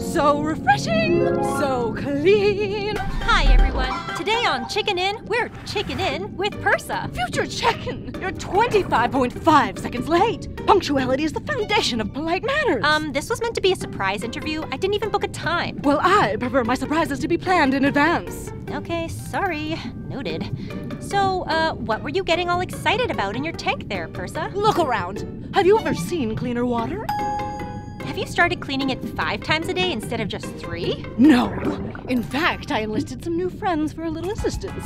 So refreshing, so clean. Hi, everyone. Today on Chicken In, we're Chicken In with Persa. Future chicken, you're 25.5 seconds late. Punctuality is the foundation of polite manners. Um, this was meant to be a surprise interview. I didn't even book a time. well, I prefer my surprises to be planned in advance. Okay, sorry. Noted. So, uh, what were you getting all excited about in your tank there, Persa? Look around. Have you ever seen cleaner water? Have you started cleaning it five times a day instead of just three? No. In fact, I enlisted some new friends for a little assistance.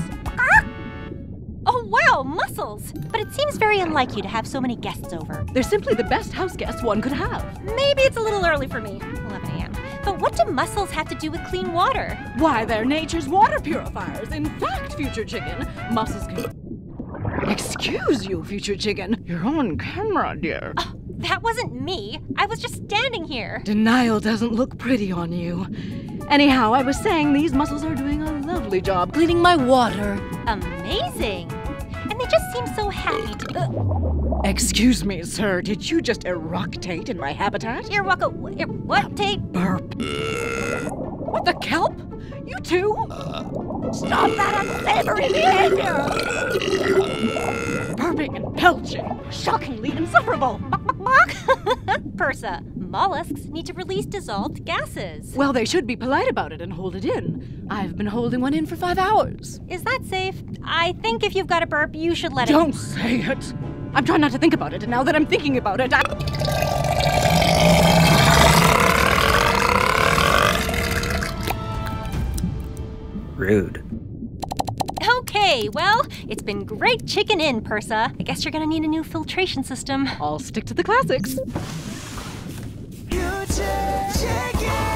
Oh, wow, mussels! But it seems very unlike you to have so many guests over. They're simply the best house guests one could have. Maybe it's a little early for me, 11 a.m. But what do mussels have to do with clean water? Why, they're nature's water purifiers. In fact, future chicken, mussels can. Excuse you, future chicken. You're on camera, dear. Ah, That wasn't me. I was just standing here. Denial doesn't look pretty on you. Anyhow, I was saying these mussels are doing a lovely job cleaning my water. Amazing. And they just seem so happy to. Uh, Excuse me, sir, did you just eructate in my habitat? Ear, what, Tate? Burp. What the kelp? You too? Stop that unsavory behavior! Burping and belching. Shockingly insufferable. Persa, mollusks need to release dissolved gases. Well, they should be polite about it and hold it in. I've been holding one in for five hours. Is that safe? I think if you've got a burp, you should let it Don't say it. I'm trying not to think about it, and now that I'm thinking about it, I. Rude. Okay, well, it's been great chicken in, Persa. I guess you're gonna need a new filtration system. I'll stick to the classics shaking.